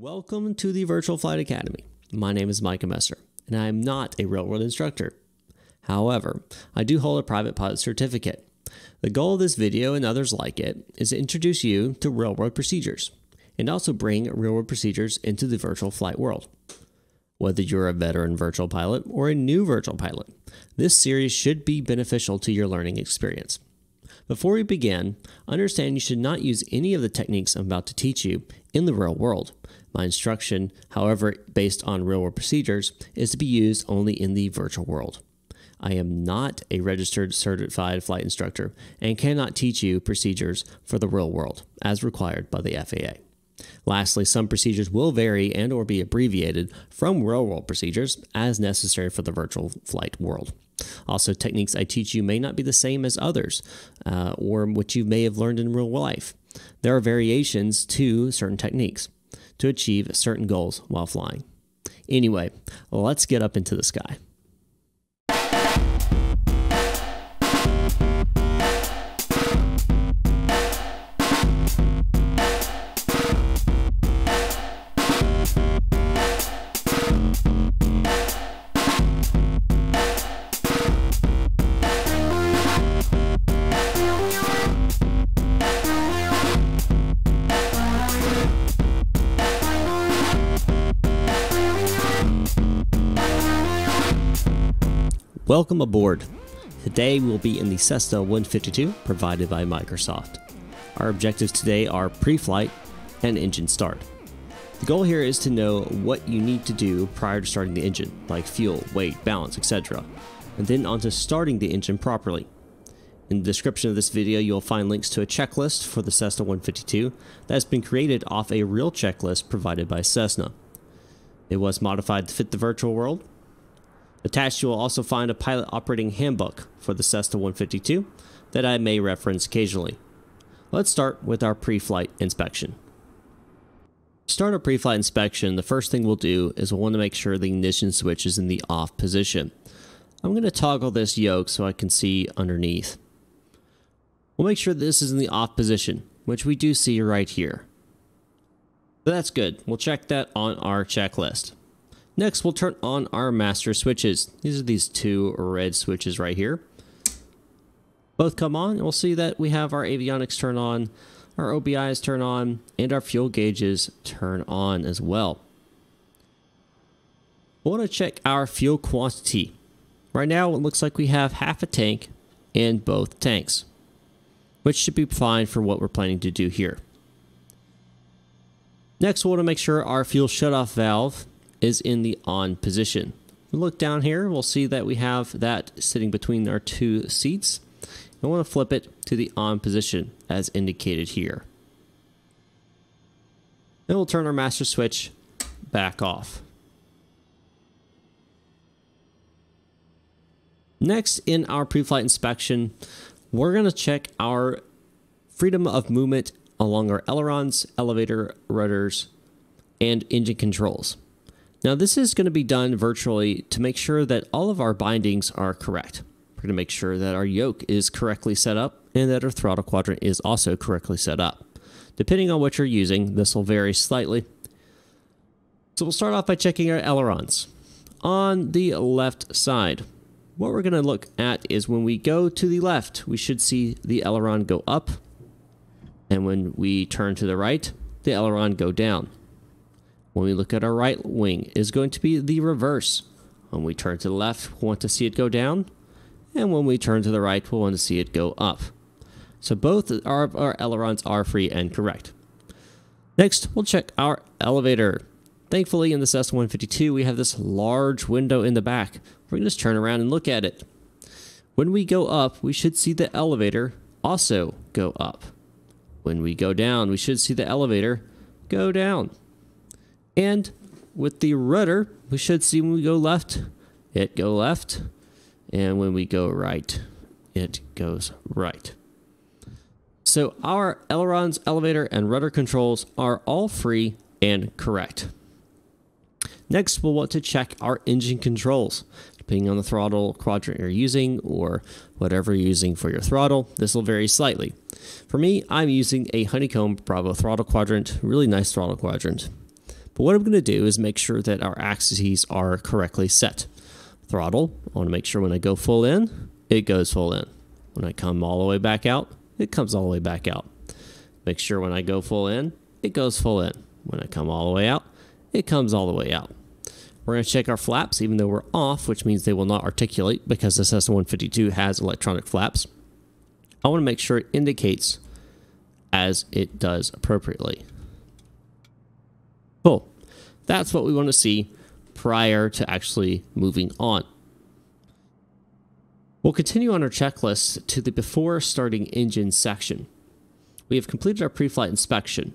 Welcome to the Virtual Flight Academy. My name is Micah Messer, and I am not a railroad instructor. However, I do hold a private pilot certificate. The goal of this video and others like it is to introduce you to railroad procedures and also bring railroad procedures into the virtual flight world. Whether you're a veteran virtual pilot or a new virtual pilot, this series should be beneficial to your learning experience. Before we begin, understand you should not use any of the techniques I'm about to teach you in the real world. My instruction, however, based on real world procedures, is to be used only in the virtual world. I am not a registered certified flight instructor and cannot teach you procedures for the real world as required by the FAA. Lastly, some procedures will vary and or be abbreviated from real world procedures as necessary for the virtual flight world. Also, techniques I teach you may not be the same as others uh, or what you may have learned in real life. There are variations to certain techniques to achieve certain goals while flying. Anyway, let's get up into the sky. Welcome aboard. Today we'll be in the Cessna 152 provided by Microsoft. Our objectives today are pre-flight and engine start. The goal here is to know what you need to do prior to starting the engine, like fuel, weight, balance, etc., and then on to starting the engine properly. In the description of this video, you'll find links to a checklist for the Cessna 152 that has been created off a real checklist provided by Cessna. It was modified to fit the virtual world Attached, you will also find a pilot operating handbook for the Cessna 152 that I may reference occasionally. Let's start with our pre-flight inspection. To start a pre-flight inspection, the first thing we'll do is we'll want to make sure the ignition switch is in the off position. I'm going to toggle this yoke so I can see underneath. We'll make sure this is in the off position, which we do see right here. So that's good. We'll check that on our checklist. Next, we'll turn on our master switches. These are these two red switches right here. Both come on, and we'll see that we have our avionics turn on, our OBIs turn on, and our fuel gauges turn on as well. We want to check our fuel quantity. Right now, it looks like we have half a tank in both tanks, which should be fine for what we're planning to do here. Next, we want to make sure our fuel shutoff valve is in the on position. Look down here, we'll see that we have that sitting between our two seats. I want to flip it to the on position as indicated here. Then we'll turn our master switch back off. Next in our pre-flight inspection, we're going to check our freedom of movement along our ailerons, elevator, rudders, and engine controls. Now this is going to be done virtually to make sure that all of our bindings are correct. We're going to make sure that our yoke is correctly set up and that our throttle quadrant is also correctly set up. Depending on what you're using, this will vary slightly. So we'll start off by checking our ailerons. On the left side, what we're going to look at is when we go to the left, we should see the aileron go up. And when we turn to the right, the aileron go down. When we look at our right wing, is going to be the reverse. When we turn to the left, we want to see it go down. And when we turn to the right, we want to see it go up. So both our, our ailerons are free and correct. Next, we'll check our elevator. Thankfully, in the Cessna 152, we have this large window in the back. We're going to just turn around and look at it. When we go up, we should see the elevator also go up. When we go down, we should see the elevator go down. And with the rudder, we should see when we go left, it go left. And when we go right, it goes right. So our ailerons, elevator, and rudder controls are all free and correct. Next, we'll want to check our engine controls. Depending on the throttle quadrant you're using or whatever you're using for your throttle, this will vary slightly. For me, I'm using a Honeycomb Bravo throttle quadrant, really nice throttle quadrant. But what I'm going to do is make sure that our axes are correctly set. Throttle, I want to make sure when I go full in, it goes full in. When I come all the way back out, it comes all the way back out. Make sure when I go full in, it goes full in. When I come all the way out, it comes all the way out. We're going to check our flaps, even though we're off, which means they will not articulate because the Cessna 152 has electronic flaps. I want to make sure it indicates as it does appropriately. That's what we want to see prior to actually moving on. We'll continue on our checklist to the before starting engine section. We have completed our pre-flight inspection.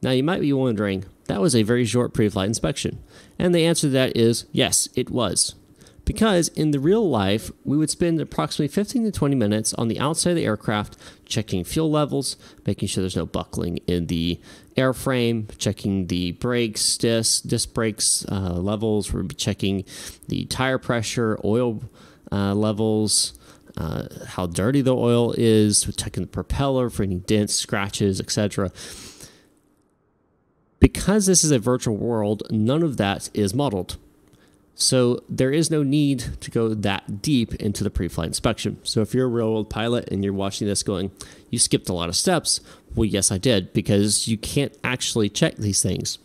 Now you might be wondering, that was a very short pre-flight inspection. And the answer to that is yes, it was. Because in the real life, we would spend approximately 15 to 20 minutes on the outside of the aircraft checking fuel levels, making sure there's no buckling in the airframe, checking the brakes, disc, disc brakes uh, levels, we're checking the tire pressure, oil uh, levels, uh, how dirty the oil is, we're checking the propeller for any dents, scratches, etc. Because this is a virtual world, none of that is modeled. So there is no need to go that deep into the pre-flight inspection. So if you're a real world pilot and you're watching this going, you skipped a lot of steps. Well, yes, I did because you can't actually check these things.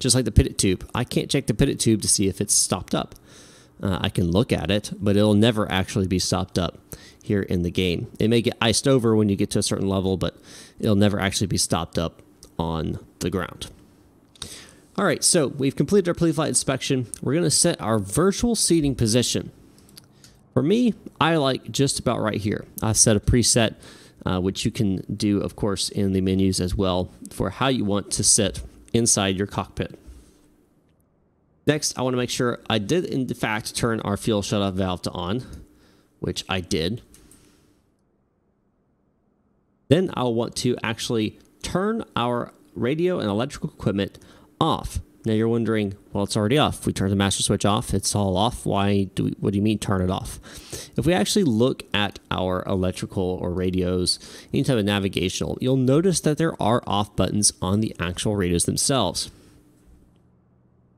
Just like the pitot tube, I can't check the pitot tube to see if it's stopped up. Uh, I can look at it, but it'll never actually be stopped up here in the game. It may get iced over when you get to a certain level, but it'll never actually be stopped up on the ground. All right, so we've completed our pre-flight inspection. We're going to set our virtual seating position. For me, I like just about right here. I've set a preset, uh, which you can do, of course, in the menus as well for how you want to sit inside your cockpit. Next, I want to make sure I did, in fact, turn our fuel shutoff valve to on, which I did. Then I'll want to actually turn our radio and electrical equipment off. Now you're wondering, well, it's already off. We turn the master switch off. It's all off. Why do we, what do you mean turn it off? If we actually look at our electrical or radios, any type of navigational, you'll notice that there are off buttons on the actual radios themselves.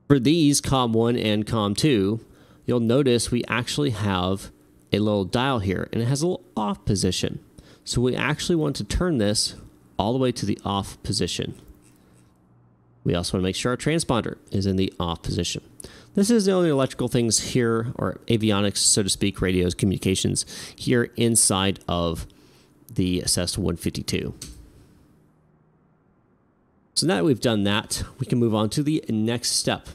For these COM1 and COM2, you'll notice we actually have a little dial here and it has a little off position. So we actually want to turn this all the way to the off position. We also want to make sure our transponder is in the off position. This is the only electrical things here, or avionics, so to speak, radios, communications, here inside of the Cessna 152. So now that we've done that, we can move on to the next step,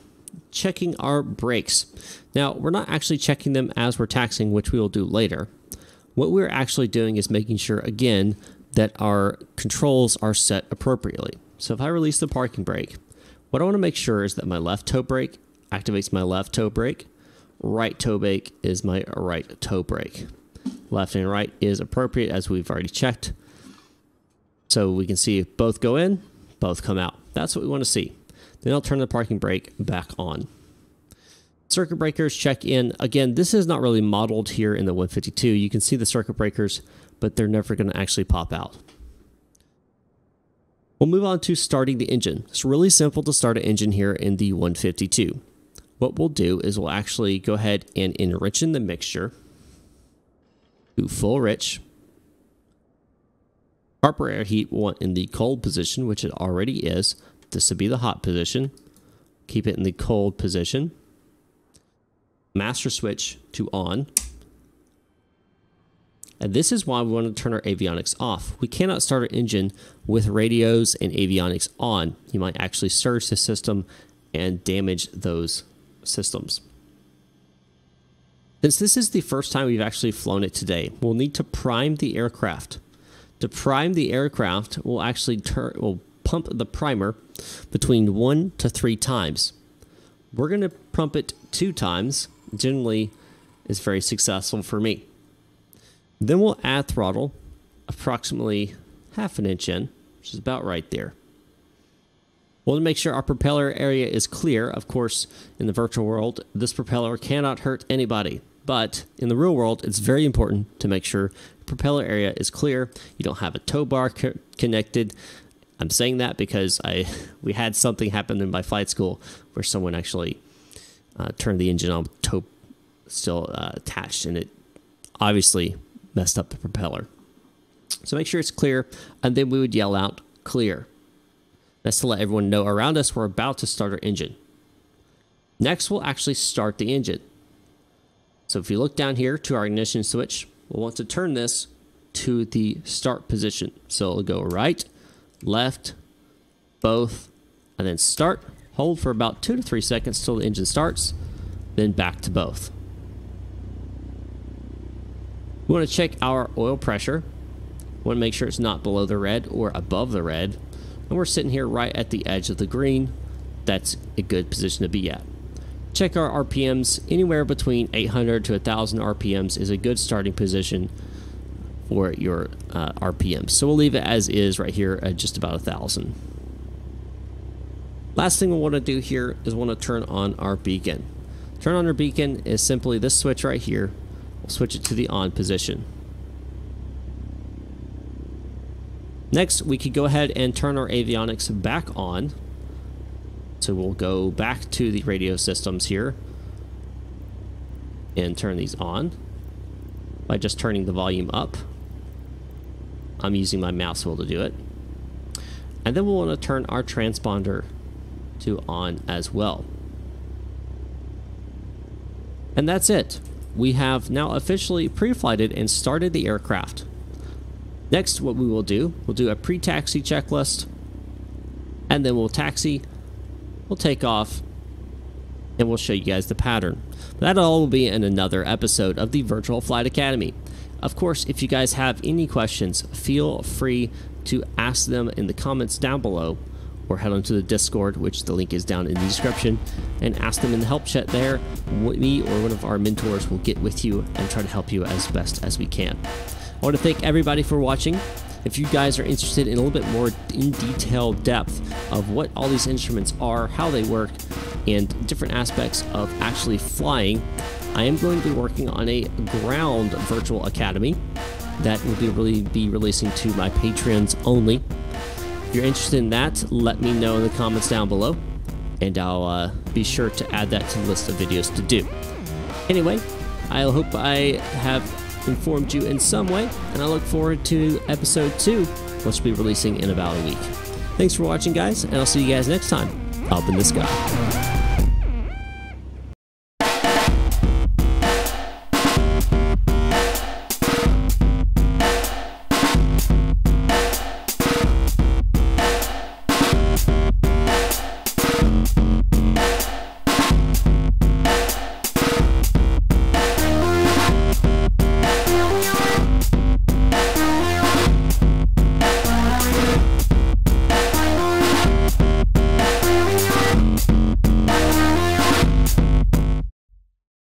checking our brakes. Now, we're not actually checking them as we're taxing, which we will do later. What we're actually doing is making sure, again, that our controls are set appropriately. So if I release the parking brake, what I want to make sure is that my left toe brake activates my left toe brake, right toe brake is my right toe brake. Left and right is appropriate as we've already checked. So we can see both go in, both come out. That's what we want to see. Then I'll turn the parking brake back on. Circuit breakers check in. Again, this is not really modeled here in the 152. You can see the circuit breakers, but they're never going to actually pop out. We'll move on to starting the engine. It's really simple to start an engine here in the 152. What we'll do is we'll actually go ahead and enrich in the mixture to full rich. Carburetor air heat we want in the cold position, which it already is. This would be the hot position. Keep it in the cold position. Master switch to on. And this is why we want to turn our avionics off. We cannot start our engine with radios and avionics on. You might actually surge the system and damage those systems. Since this is the first time we've actually flown it today, we'll need to prime the aircraft. To prime the aircraft, we'll actually turn, we'll pump the primer between one to three times. We're going to pump it two times. Generally, is very successful for me. Then we'll add throttle approximately half an inch in, which is about right there. We'll make sure our propeller area is clear. Of course, in the virtual world, this propeller cannot hurt anybody. But in the real world, it's very important to make sure propeller area is clear. You don't have a tow bar co connected I'm saying that because I we had something happen in my flight school where someone actually uh, turned the engine on with tow still uh, attached, and it obviously messed up the propeller. So make sure it's clear, and then we would yell out "clear." That's to let everyone know around us we're about to start our engine. Next, we'll actually start the engine. So if you look down here to our ignition switch, we'll want to turn this to the start position. So it'll go right, left, both, and then start. Hold for about two to three seconds till the engine starts, then back to both. We want to check our oil pressure. We want to make sure it's not below the red or above the red. And we're sitting here right at the edge of the green. That's a good position to be at. Check our RPMs. Anywhere between 800 to 1000 RPMs is a good starting position for your uh, RPMs. So we'll leave it as is right here at just about a thousand. Last thing we want to do here is want to turn on our beacon. Turn on our beacon is simply this switch right here. We'll switch it to the on position. Next, we could go ahead and turn our avionics back on. So we'll go back to the radio systems here and turn these on by just turning the volume up. I'm using my mouse wheel to do it. And then we'll want to turn our transponder to on as well. And that's it. We have now officially pre-flighted and started the aircraft. Next, what we will do, we'll do a pre-taxi checklist, and then we'll taxi, we'll take off, and we'll show you guys the pattern. That all will be in another episode of the Virtual Flight Academy. Of course, if you guys have any questions, feel free to ask them in the comments down below or head onto the Discord, which the link is down in the description, and ask them in the help chat there. Me or one of our mentors will get with you and try to help you as best as we can. I want to thank everybody for watching. If you guys are interested in a little bit more in detail depth of what all these instruments are, how they work, and different aspects of actually flying, I am going to be working on a ground virtual academy that will be really be releasing to my patrons only. You're interested in that, let me know in the comments down below, and I'll uh, be sure to add that to the list of videos to do. Anyway, I hope I have informed you in some way, and I look forward to episode 2, which will be releasing in about a week. Thanks for watching, guys, and I'll see you guys next time up in the sky.